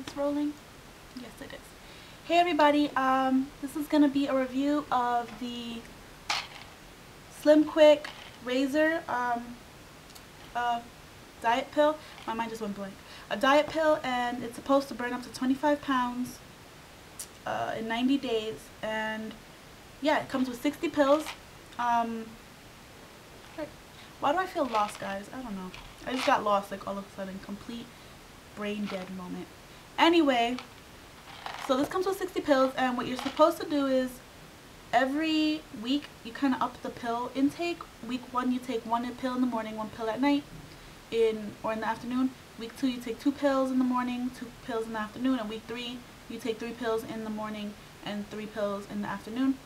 It's rolling? Yes, it is. Hey everybody, um, this is going to be a review of the Slim Quick Razor um, uh, diet pill. My mind just went blank. A diet pill and it's supposed to burn up to 25 pounds uh, in 90 days and yeah, it comes with 60 pills. Um, why do I feel lost guys? I don't know. I just got lost like all of a sudden. Complete brain dead moment. Anyway, so this comes with 60 pills and what you're supposed to do is every week you kind of up the pill intake. Week one you take one pill in the morning, one pill at night in or in the afternoon. Week two you take two pills in the morning, two pills in the afternoon. And week three you take three pills in the morning and three pills in the afternoon.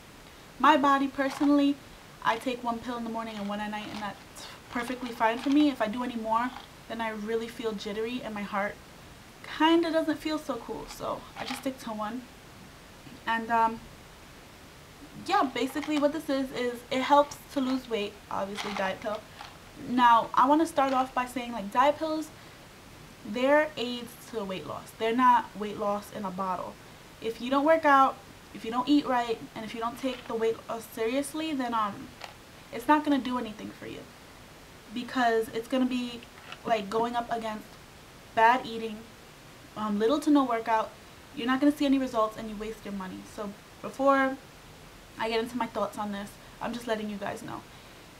My body personally, I take one pill in the morning and one at night and that's perfectly fine for me. If I do any more, then I really feel jittery and my heart kind of doesn't feel so cool. So I just stick to one. And um, yeah, basically what this is, is it helps to lose weight, obviously diet pill. Now, I want to start off by saying like diet pills, they're aids to weight loss. They're not weight loss in a bottle. If you don't work out, if you don't eat right, and if you don't take the weight loss seriously, then um, it's not going to do anything for you. Because it's going to be like going up against bad eating, um, little to no workout, you're not going to see any results and you waste your money. So before I get into my thoughts on this, I'm just letting you guys know.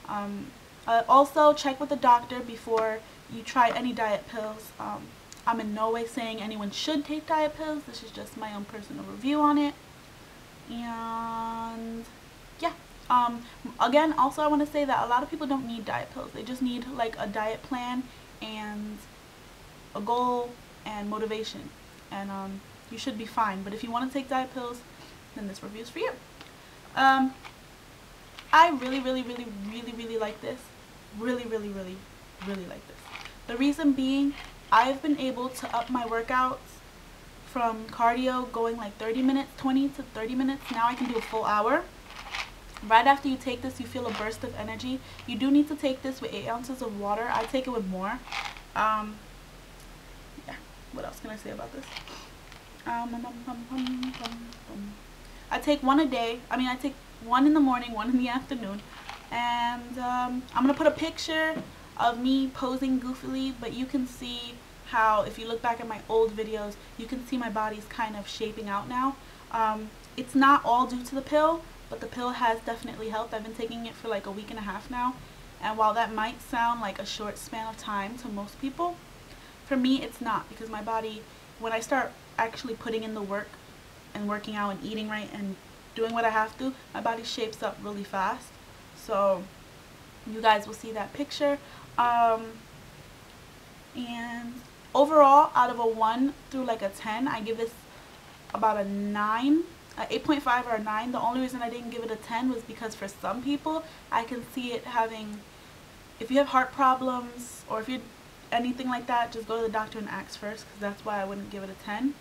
Um, uh, also, check with the doctor before you try any diet pills. Um, I'm in no way saying anyone should take diet pills. This is just my own personal review on it. And yeah. Um, again, also I want to say that a lot of people don't need diet pills. They just need like a diet plan and a goal and motivation. And um, you should be fine. But if you want to take diet pills then this review is for you. Um, I really really really really really like this. Really really really really like this. The reason being I've been able to up my workouts from cardio going like 30 minutes 20 to 30 minutes. Now I can do a full hour. Right after you take this you feel a burst of energy. You do need to take this with 8 ounces of water. I take it with more. Um, what else can I say about this? Um, I take one a day. I mean, I take one in the morning, one in the afternoon. And um, I'm going to put a picture of me posing goofily, but you can see how, if you look back at my old videos, you can see my body's kind of shaping out now. Um, it's not all due to the pill, but the pill has definitely helped. I've been taking it for like a week and a half now. And while that might sound like a short span of time to most people, for me it's not because my body, when I start actually putting in the work and working out and eating right and doing what I have to, my body shapes up really fast. So you guys will see that picture. Um, and overall, out of a 1 through like a 10, I give this about a 9 8.5 or a 9. The only reason I didn't give it a 10 was because for some people, I can see it having, if you have heart problems or if you anything like that, just go to the doctor and ask first because that's why I wouldn't give it a 10.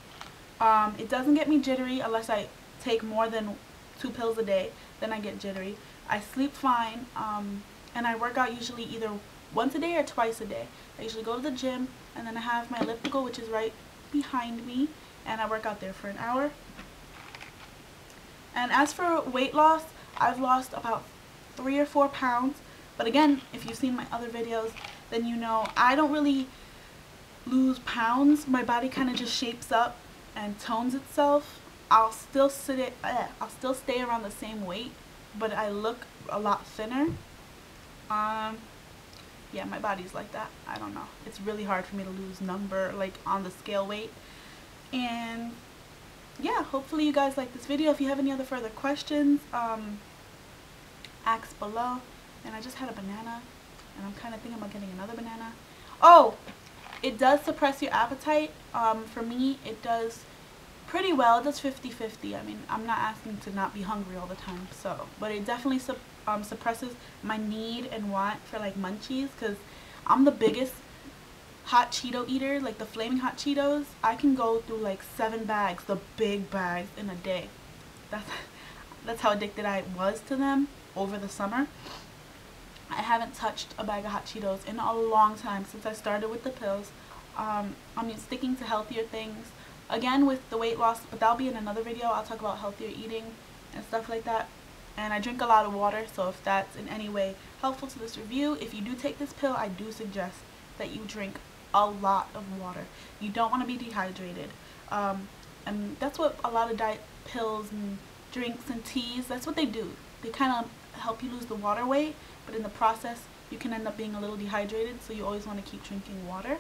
Um, it doesn't get me jittery unless I take more than two pills a day. Then I get jittery. I sleep fine um, and I work out usually either once a day or twice a day. I usually go to the gym and then I have my elliptical which is right behind me and I work out there for an hour and as for weight loss, I've lost about three or four pounds. But again, if you've seen my other videos, then you know I don't really lose pounds. My body kind of just shapes up and tones itself. I'll still sit it. Uh, I'll still stay around the same weight, but I look a lot thinner. Um, yeah, my body's like that. I don't know. It's really hard for me to lose number like on the scale weight, and yeah, hopefully you guys like this video. If you have any other further questions, um, ask below. And I just had a banana, and I'm kind of thinking about getting another banana. Oh, it does suppress your appetite. Um, for me, it does pretty well. It does 50-50. I mean, I'm not asking to not be hungry all the time, so. But it definitely su um, suppresses my need and want for, like, munchies, because I'm the biggest hot Cheeto eater, like the flaming hot Cheetos, I can go through like seven bags, the big bags in a day. That's that's how addicted I was to them over the summer. I haven't touched a bag of hot Cheetos in a long time since I started with the pills. Um, I'm sticking to healthier things, again with the weight loss, but that'll be in another video. I'll talk about healthier eating and stuff like that. And I drink a lot of water, so if that's in any way helpful to this review, if you do take this pill, I do suggest that you drink a lot of water. You don't want to be dehydrated. Um, and that's what a lot of diet pills and drinks and teas, that's what they do. They kind of help you lose the water weight, but in the process, you can end up being a little dehydrated, so you always want to keep drinking water.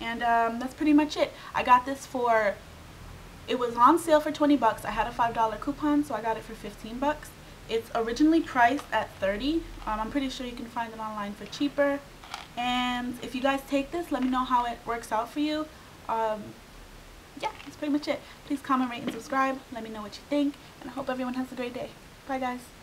And um, that's pretty much it. I got this for, it was on sale for 20 bucks. I had a $5 coupon, so I got it for 15 bucks. It's originally priced at 30. Um, I'm pretty sure you can find it online for cheaper. And if you guys take this, let me know how it works out for you. Um, yeah, that's pretty much it. Please comment, rate, and subscribe. Let me know what you think. And I hope everyone has a great day. Bye, guys.